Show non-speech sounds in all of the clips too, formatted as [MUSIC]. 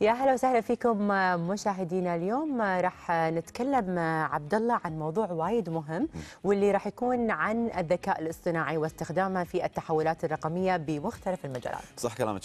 يا هلا وسهلا فيكم مشاهدينا اليوم راح نتكلم عبد الله عن موضوع وايد مهم واللي راح يكون عن الذكاء الاصطناعي واستخدامه في التحولات الرقمية بمختلف المجالات. صح كلامك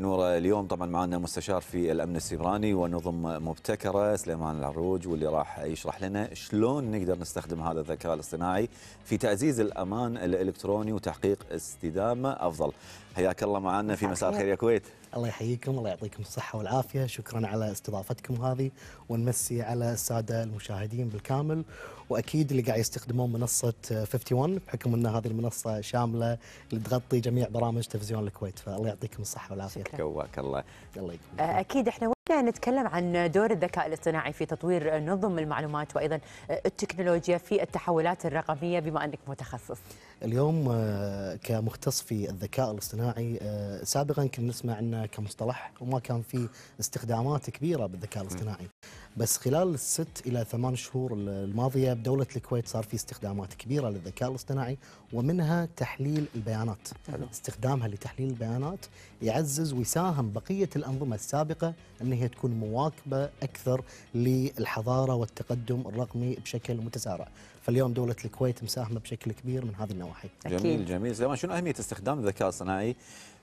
نورة اليوم طبعا معنا مستشار في الأمن السيبراني ونظم مبتكرة سليمان العروج واللي راح يشرح لنا شلون نقدر نستخدم هذا الذكاء الاصطناعي في تعزيز الأمان الإلكتروني وتحقيق استدامة أفضل. حياك الله معنا في مساء الخير يا كويت. الله يحييكم الله يعطيكم الصحة والعافية. شكرا على استضافتكم هذه ونمسي على السادة المشاهدين بالكامل. وأكيد اللي قاعد يستخدمون منصة 51 بحكم أن هذه المنصة شاملة اللي تغطي جميع برامج تلفزيون الكويت. فالله يعطيكم الصحة والعافية. قواك الله. الله يكرمك أكيد إحنا ودنا نتكلم عن دور الذكاء الاصطناعي في تطوير نظم المعلومات وأيضا التكنولوجيا في التحولات الرقمية بما أنك متخصص. اليوم آه، كمختص في الذكاء الاصطناعي آه، سابقا كنا نسمع عنه كمصطلح وما كان في استخدامات كبيرة بالذكاء الاصطناعي بس خلال الست إلى ثمان شهور الماضية بدولة الكويت صار في استخدامات كبيرة للذكاء الاصطناعي ومنها تحليل البيانات حلو. استخدامها لتحليل البيانات يعزز ويساهم بقية الأنظمة السابقة إن هي تكون مواكبة أكثر للحضارة والتقدم الرقمي بشكل متسارع فاليوم دولة الكويت مساهمة بشكل كبير من هذه النواحي. جميل جميل سليمان شنو أهمية استخدام الذكاء الصناعي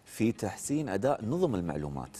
في تحسين أداء نظم المعلومات؟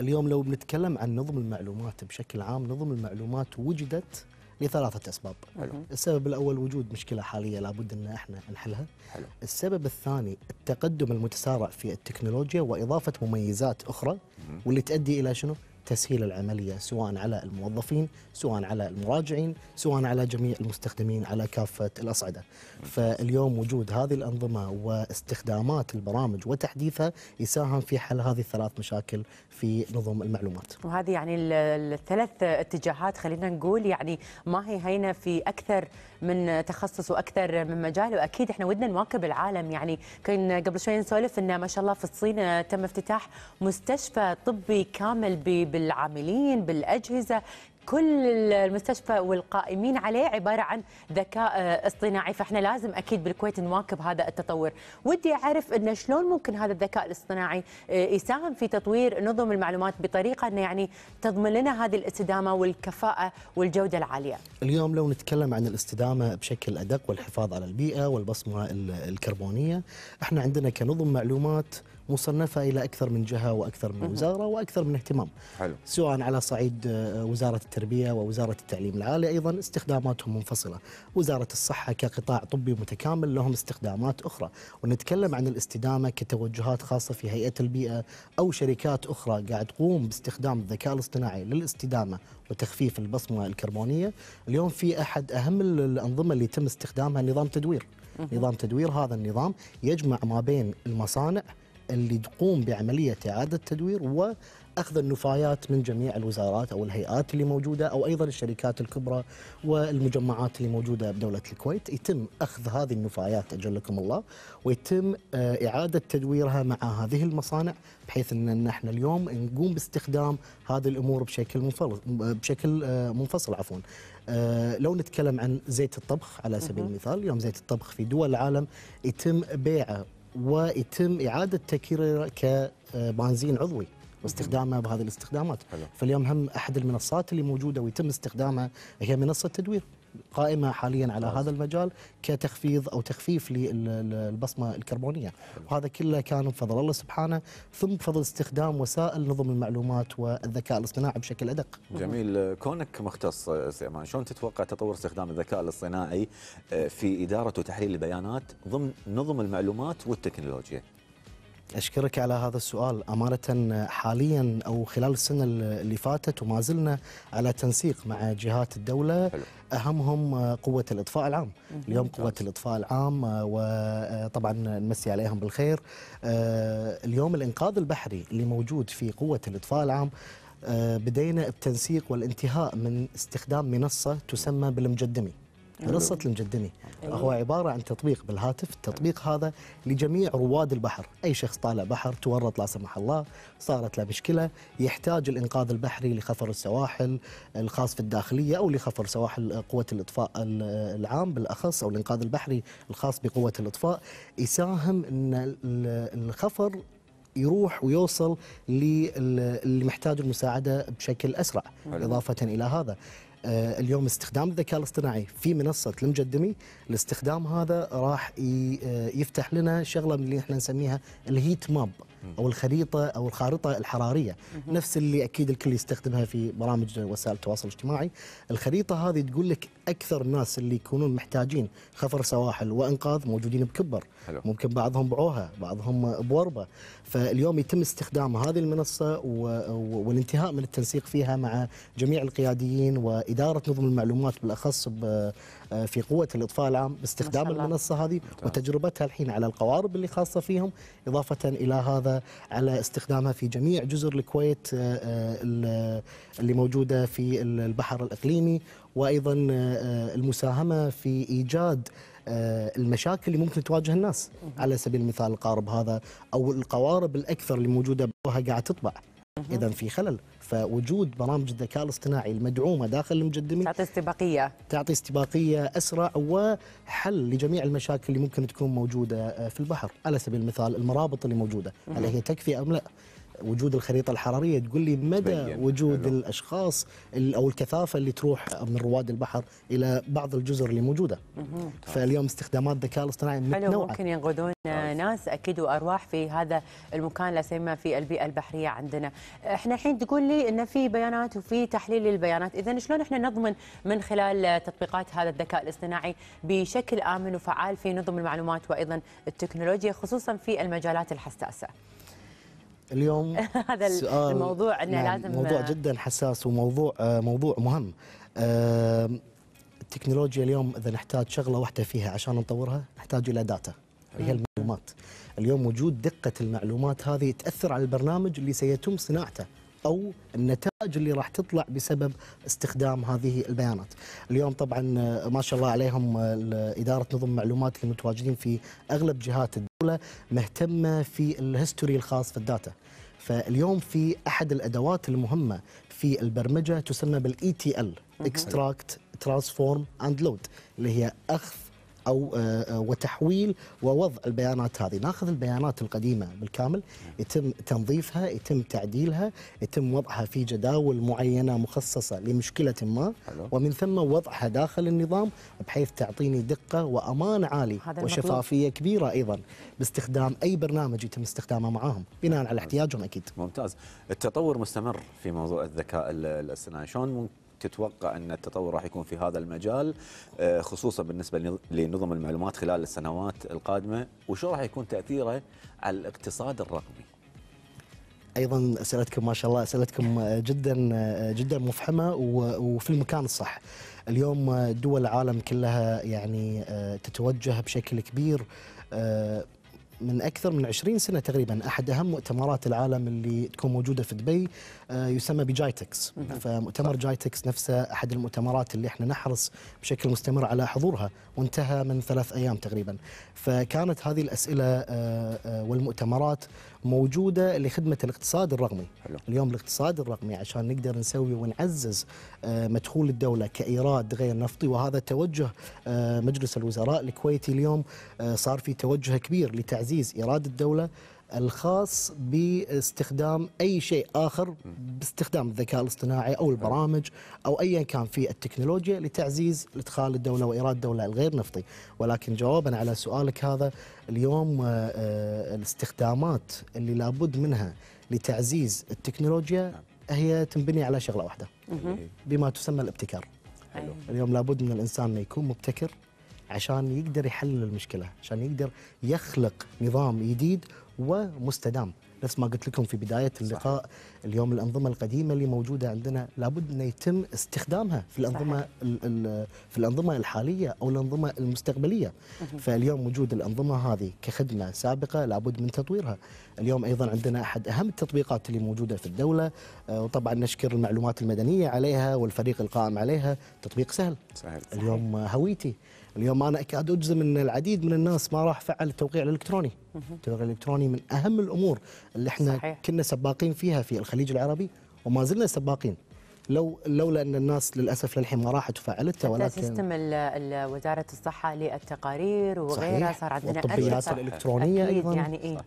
اليوم لو بنتكلم عن نظم المعلومات بشكل عام نظم المعلومات وجدت لثلاثة أسباب. حلو. السبب الأول وجود مشكلة حالية لابد أن إحنا نحلها. حلو. السبب الثاني التقدم المتسارع في التكنولوجيا وإضافة مميزات أخرى واللي تؤدي إلى شنو؟ تسهيل العملية سواء على الموظفين سواء على المراجعين سواء على جميع المستخدمين على كافة الأصعدة. فاليوم وجود هذه الأنظمة واستخدامات البرامج وتحديثها يساهم في حل هذه الثلاث مشاكل في نظم المعلومات. وهذه يعني ال- الثلاث اتجاهات خلينا نقول يعني ما هي هينة في أكثر من تخصص وأكثر من مجال. وأكيد إحنا ودنا نواكب العالم يعني. كان قبل شوي نسولف إن ما شاء الله في الصين تم افتتاح مستشفى طبي كامل ب- بالعاملين بالأجهزة كل المستشفى والقائمين عليه عبارة عن ذكاء آه، اصطناعي. فإحنا لازم أكيد بالكويت نواكب هذا التطور. ودي أعرف إن شلون ممكن هذا الذكاء الاصطناعي آه، يساهم في تطوير نظم المعلومات بطريقة إنه يعني تضمن لنا هذه الاستدامة والكفاءة والجودة العالية. اليوم لو نتكلم عن الاستدامة بشكل أدق والحفاظ على البيئة والبصمة ال- الكربونية إحنا عندنا كنظم معلومات مصنفة إلى أكثر من جهة وأكثر من وزارة وأكثر من اهتمام. حلو. سواء على صعيد آه، وزارة التربية ووزارة التعليم العالي أيضا استخداماتهم منفصلة. وزارة الصحة كقطاع طبي متكامل لهم استخدامات أخرى. ونتكلم عن الاستدامة كتوجهات خاصة في هيئة البيئة أو شركات أخرى قاعد تقوم باستخدام الذكاء الاصطناعي للاستدامة وتخفيف البصمة الكربونية. اليوم في أحد أهم ال- الأنظمة اللي يتم استخدامها نظام تدوير. نظام تدوير هذا النظام يجمع ما بين المصانع اللي تقوم بعملية إعادة تدوير وأخذ النفايات من جميع الوزارات أو الهيئات اللي موجودة أو أيضا الشركات الكبرى والمجمعات اللي موجودة بدولة الكويت. يتم أخذ هذه النفايات أجلكم الله ويتم آه، إعادة تدويرها مع هذه المصانع بحيث أن إحنا اليوم نقوم باستخدام هذه الأمور بشكل منفصل بشكل آه، منفصل عفوا. آه، لو نتكلم عن زيت الطبخ على سبيل المثال اليوم زيت الطبخ في دول العالم يتم بيعه ويتم إعادة تكريره كبنزين عضوي واستخدامه بهذه الاستخدامات. حلو. فاليوم هم أحد المنصات اللي موجودة ويتم استخدامها هي منصة تدوير. قائمة حاليا على ممتاز. هذا المجال كتخفيض أو تخفيف للبصمة الكربونية وهذا كله كان بفضل الله سبحانه ثم بفضل استخدام وسائل نظم المعلومات والذكاء الاصطناعي بشكل أدق جميل كونك مختص سليمان شلون تتوقع تطور استخدام الذكاء الاصطناعي في إدارة وتحليل البيانات ضمن نظم المعلومات والتكنولوجيا؟ أشكرك على هذا السؤال. أمانة حاليا أو خلال السنة اللي فاتت وما زلنا على تنسيق مع جهات الدولة حلو. أهمهم قوة الإطفاء العام. اليوم قوة. الإطفاء العام وطبعا نمسي عليهم بالخير. آه، اليوم الإنقاذ البحري اللي موجود في قوة الإطفاء العام آه، بدينا بتنسيق والانتهاء من استخدام منصة تسمى بالمجدمي منصة المجدمي أيوة. هو عبارة عن تطبيق بالهاتف التطبيق هذا لجميع رواد البحر. أي شخص طالع بحر تورط لا سمح الله صارت له مشكلة يحتاج الإنقاذ البحري لخفر السواحل الخاص في الداخلية أو لخفر سواحل قوة الإطفاء ال- العام بالأخص أو الإنقاذ البحري الخاص بقوة الإطفاء. يساهم ال- الخفر يروح ويوصل للي محتاج المساعدة بشكل أسرع. إضافة إلى هذا. اليوم استخدام الذكاء الاصطناعي في منصة المجدمي. الاستخدام هذا راح آه، يفتح لنا شغلة من اللي إحنا نسميها الهيت ماب. أو الخريطة أو الخارطة الحرارية. نفس اللي أكيد الكل يستخدمها في برامج وسائل التواصل الاجتماعي. الخريطة هذه تقول لك أكثر الناس اللي يكونون محتاجين خفر سواحل وأنقاذ موجودين بكبر. حلو. ممكن بعضهم بعوها بعضهم بوربة. فاليوم يتم استخدام هذه المنصة و... و... والانتهاء من التنسيق فيها مع جميع القياديين وإدارة نظم المعلومات بالأخص ب... في قوة الإطفاء العام باستخدام. المنصة هذه وتجربتها الحين على القوارب اللي خاصة فيهم إضافة إلى هذا على استخدامها في جميع جزر الكويت آه، آه، ال- اللي موجودة في البحر الإقليمي وأيضا آه، المساهمة في إيجاد المشاكل اللي ممكن تواجه الناس على سبيل المثال القارب هذا أو القوارب الأكثر اللي موجودة بها قاعد تطبع. اذا في خلل. فوجود برامج الذكاء الاصطناعي المدعومة داخل المجدمي تعطي استباقية. تعطي استباقية أسرع وحل لجميع المشاكل اللي ممكن تكون موجودة آه، في البحر، على سبيل المثال المرابط اللي موجودة، هل هي تكفي أم لا؟ وجود الخريطة الحرارية تقول لي مدى تبين. وجود حلو. الأشخاص ال- أو الكثافة اللي تروح من رواد البحر إلى بعض الجزر اللي موجودة. فاليوم استخدامات الذكاء الاصطناعي حلو متنوعة ممكن ينقذون ناس أكيد وأرواح في هذا المكان لا سيما في البيئة البحرية عندنا. إحنا الحين تقول لي إن في بيانات وفي تحليل للبيانات، إذا شلون إحنا نضمن من خلال تطبيقات هذا الذكاء الاصطناعي بشكل آمن وفعال في نظم المعلومات وأيضا التكنولوجيا خصوصا في المجالات الحساسة. اليوم [LAUGHS] هذا سؤال- الموضوع إنه نعم، لازم موضوع جدا حساس وموضوع آه، موضوع مهم. التكنولوجيا اليوم إذا نحتاج شغلة واحدة فيها عشان نطورها نحتاج إلى داتا هي المعلومات. اليوم وجود دقة المعلومات هذه تأثر على البرنامج اللي سيتم صناعته. أو النتائج اللي راح تطلع بسبب استخدام هذه البيانات. اليوم طبعا آه، ما شاء الله عليهم آه، إدارة نظم المعلومات اللي متواجدين في أغلب جهات الدولة مهتمة في ال history الخاص في ال data. فاليوم في أحد الأدوات المهمة في البرمجة تسمى بال ETL extract transform and load اللي هي أخذ أو آه، آه، وتحويل ووضع البيانات هذه. ناخذ البيانات القديمة بالكامل يتم تنظيفها يتم تعديلها يتم وضعها في جداول معينة مخصصة لمشكلة ما. ومن ثم وضعها داخل النظام بحيث تعطيني دقة وأمان عالي. وشفافية كبيرة أيضا باستخدام أي برنامج يتم استخدامه معاهم بناء على احتياجهم أكيد. ممتاز. التطور مستمر في موضوع الذكاء ال- الاصطناعي شلون ممكن تتوقع أن التطور راح يكون في هذا المجال آه، خصوصا بالنسبة لنظ- لنظم المعلومات خلال السنوات القادمة وشو راح يكون تأثيره على الاقتصاد الرقمي أيضا أسئلتكم ما شاء الله أسئلتكم جدا جدا مفحمة وفي المكان الصح. اليوم دول العالم كلها يعني تتوجه بشكل كبير من أكثر من 20 سنة تقريبا أحد أهم مؤتمرات العالم اللي تكون موجودة في دبي يسمى بجايتكس. فمؤتمر جايتكس نفسه أحد المؤتمرات اللي إحنا نحرص بشكل مستمر على حضورها وانتهى من ثلاث أيام تقريبا. فكانت هذه الأسئلة آه، آه، والمؤتمرات موجودة لخدمة الاقتصاد الرقمي حلو. اليوم الاقتصاد الرقمي عشان نقدر نسوي ونعزز آه، مدخول الدولة كإيراد غير نفطي وهذا توجه آه، مجلس الوزراء الكويتي اليوم آه، صار في توجه كبير لتعزيز إيراد الدولة الخاص باستخدام أي شيء آخر باستخدام الذكاء الاصطناعي أو البرامج أو ايا كان في التكنولوجيا لتعزيز إدخال الدولة وإيراد الدولة الغير نفطي. ولكن جوابا على سؤالك هذا اليوم آه، آه، الاستخدامات اللي لابد منها لتعزيز التكنولوجيا هي تنبني على شغلة واحدة. بما تسمى الابتكار. حلو. اليوم لابد من الإنسان إنه يكون مبتكر عشان يقدر يحلل المشكلة، عشان يقدر يخلق نظام جديد ومستدام، نفس ما قلت لكم في بداية اللقاء اليوم الأنظمة القديمة اللي موجودة عندنا لابد إنه يتم استخدامها في الأنظمة ال- ال- في الأنظمة الحالية أو الأنظمة المستقبلية. فاليوم وجود الأنظمة هذه كخدمة سابقة لابد من تطويرها. اليوم أيضا عندنا أحد أهم التطبيقات اللي موجودة في الدولة آه، وطبعا نشكر المعلومات المدنية عليها والفريق القائم عليها، تطبيق سهل. سهل اليوم هويتي. اليوم أنا أكاد أجزم أن العديد من الناس ما راح فعل التوقيع الالكتروني التوقيع الالكتروني من أهم الأمور اللي إحنا صحيح. كنا سباقين فيها في الخليج العربي وما زلنا سباقين لو لولا أن الناس للأسف للحين ما راحت وفعلتها ولكن سيستم وزارة الصحة للتقارير وغيرها. صار عندنا. الإلكترونية أكيد أيضاً. يعني صح.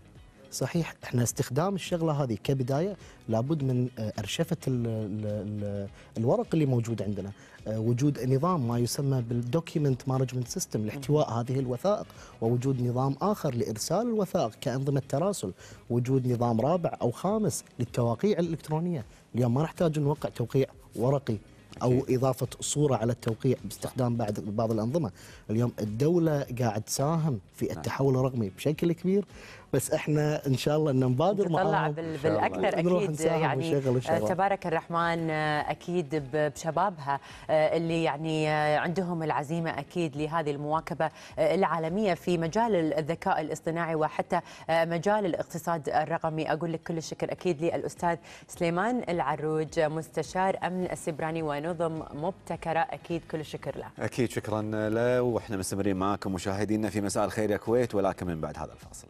صحيح إحنا استخدام الشغلة هذه كبداية لابد من آه، أرشفة ال ال ال الورق اللي موجود عندنا. آه، وجود نظام ما يسمى بال document management system لاحتواء هذه الوثائق ووجود نظام آخر لإرسال الوثائق كأنظمة تراسل وجود نظام رابع أو خامس للتوقيع الإلكترونية. اليوم ما نحتاج نوقع توقيع ورقي أو إضافة صورة على التوقيع باستخدام بعض بعض الأنظمة. اليوم الدولة قاعد تساهم في التحول الرقمي بشكل كبير. بس إحنا إن شاء الله ان نبادر معاهم. بالأكثر نروح أكيد نساهم يعني ونشغل آه، الشغل. تبارك الرحمن آه، أكيد بشبابها آه، اللي يعني عندهم العزيمة أكيد لهذه المواكبة العالمية في مجال الذكاء الاصطناعي وحتى مجال الاقتصاد الرقمي. أقول لك كل الشكر أكيد للأستاذ سليمان العروج مستشار أمن السبراني ونظم مبتكرة. أكيد كل الشكر له. أكيد شكرا له وإحنا مستمرين معاكم مشاهدينا في مساء الخير يا كويت ولكن من بعد هذا الفاصل.